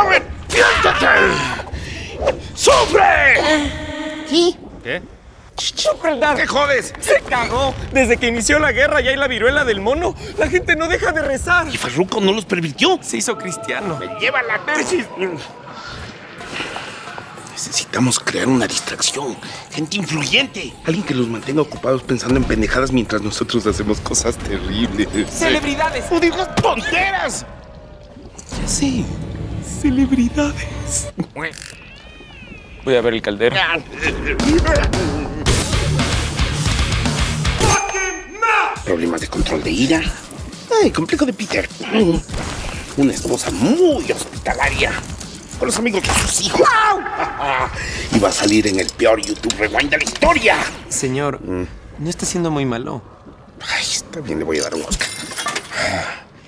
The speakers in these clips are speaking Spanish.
¡Arrepiéntate! ¡Sufre! ¿Sí? ¿Qué? ¿Qué jodes? Se cagó. Desde que inició la guerra y hay la viruela del mono, la gente no deja de rezar. ¿Y Farruko no los permitió? Se hizo cristiano. Lleva la tesis. Necesitamos crear una distracción. Gente influyente. Alguien que los mantenga ocupados pensando en pendejadas mientras nosotros hacemos cosas terribles. ¡Celebridades! ¡No digas tonteras! Ya sé. Celebridades. Voy a ver el caldero. Problemas de control de ira. Ay, complejo de Peter. Pan. Una esposa muy hospitalaria. Con los amigos de sus hijos. Y va a salir en el peor YouTube Rewind de la historia. Señor, no está siendo muy malo. Ay, está bien, le voy a dar un Oscar.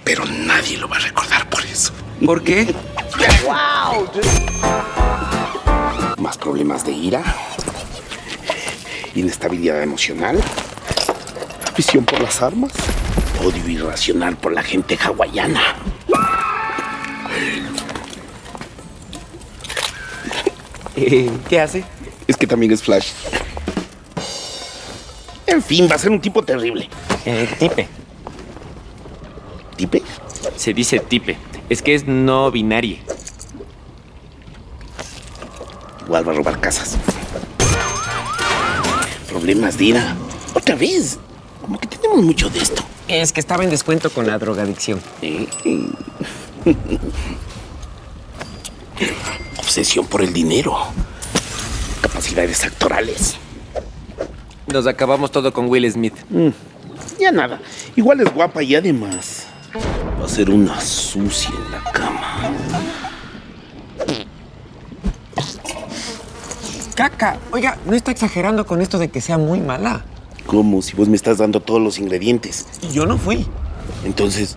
Pero nadie lo va a recordar eso. ¿Por qué? Más problemas de ira. Inestabilidad emocional. Visión por las armas. Odio irracional por la gente hawaiana. Eh, ¿Qué hace? Es que también es Flash. En fin, va a ser un tipo terrible. Eh, tipe. ¿Tipe? Se dice tipe. Es que es no binario. Igual va a robar casas. Problemas de ira. Otra vez. Como que tenemos mucho de esto. Es que estaba en descuento con la drogadicción. Eh, Obsesión por el dinero. Capacidades actorales. Nos acabamos todo con Will Smith. Ya nada. Igual es guapa y además ser una sucia en la cama. Caca. Oiga, no está exagerando con esto de que sea muy mala. ¿Cómo? Si vos me estás dando todos los ingredientes. Y yo no fui. Entonces,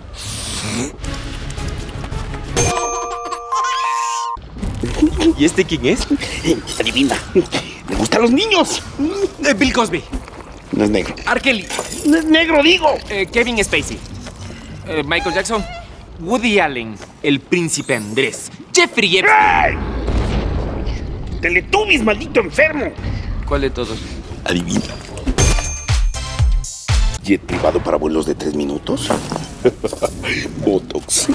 ¿Y este quién es? adivina. Me gustan los niños. Eh, Bill Cosby. No es negro. R. Kelly. No es negro, digo. Eh, Kevin Spacey. Eh, Michael Jackson. Woody Allen. El príncipe Andrés. Jeffrey Epstein. ¡Ay! Teletubbies, maldito enfermo. ¿Cuál de todos? Adivina. Jet privado para vuelos de tres minutos. Botox.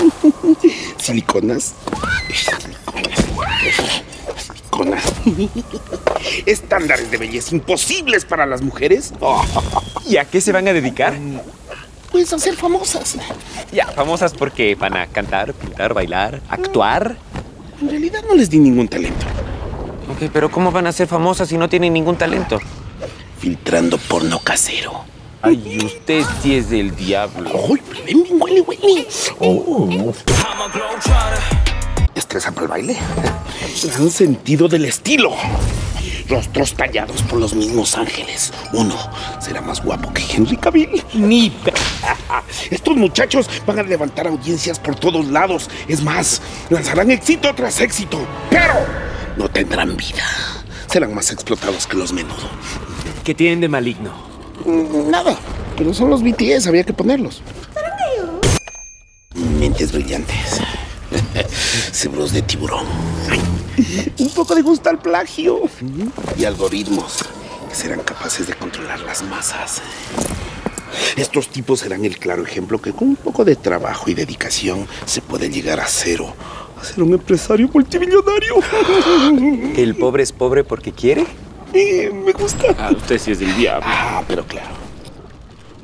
Siliconas. Siliconas. Estándares de belleza imposibles para las mujeres. ¿Y a qué se van a dedicar? A ser famosas. Ya, famosas porque van a cantar, pintar, bailar, actuar. En realidad no les di ningún talento. Ok, pero ¿cómo van a ser famosas si no tienen ningún talento? Filtrando porno casero. Ay, usted sí es del diablo. ¡Ay, ven, ven, huele, huele! Oh. Destreza para el baile. Gran sentido del estilo. Rostros tallados por los mismos ángeles. Uno será más guapo que Henry Cavill. Ni Estos muchachos van a levantar audiencias por todos lados. Es más, lanzarán éxito tras éxito. Pero no tendrán vida. Serán más explotados que los menudo. ¿Qué tienen de maligno? Mm, Nada, pero son los BTS, había que ponerlos. Mentes brillantes. Cerebros de tiburón. Un poco de gusto al plagio. Y algoritmos que serán capaces de controlar las masas. Estos tipos serán el claro ejemplo que con un poco de trabajo y dedicación se puede llegar a cero. A ser un empresario multimillonario. ¿El pobre es pobre porque quiere? Eh, me gusta. Ah, usted sí es del diablo. Ah, pero claro.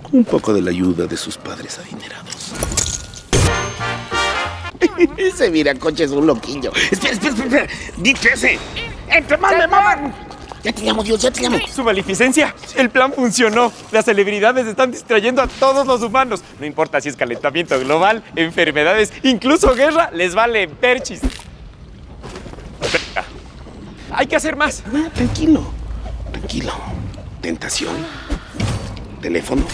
Con un poco de la ayuda de sus padres adinerados. Ese viracoche es un loquillo. Espera, espera, espera. Dicho ese. ¡Entre más me maman! Ya te llamo, Dios, ya te llamo. Su maleficencia, el plan funcionó. Las celebridades están distrayendo a todos los humanos. No importa si es calentamiento global, enfermedades, incluso guerra, les vale perchis. Hay que hacer más. Ah, tranquilo, tranquilo. Tentación, teléfono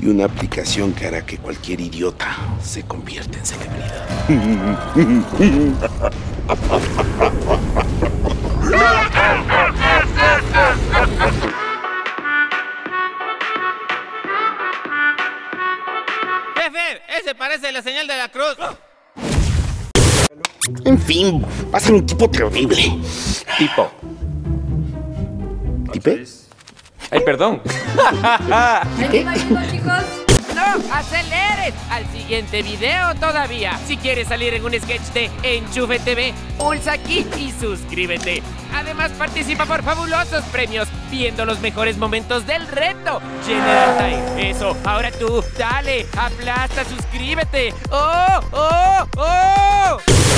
y una aplicación que hará que cualquier idiota se convierta en celebridad. Jefe, ese parece la señal de la cruz. En fin, va a ser un tipo terrible. Tipo. ¿Tipe? Ay, perdón. ¿Ahí va yendo, chicos? ¡No! ¡Aceleres! Al siguiente video todavía. Si quieres salir en un sketch de Enchufe TV, pulsa aquí y suscríbete. Además, participa por fabulosos premios viendo los mejores momentos del reto. General Time. Eso, ahora tú, dale, aplasta, suscríbete. ¡Oh! ¡Oh! ¡Oh!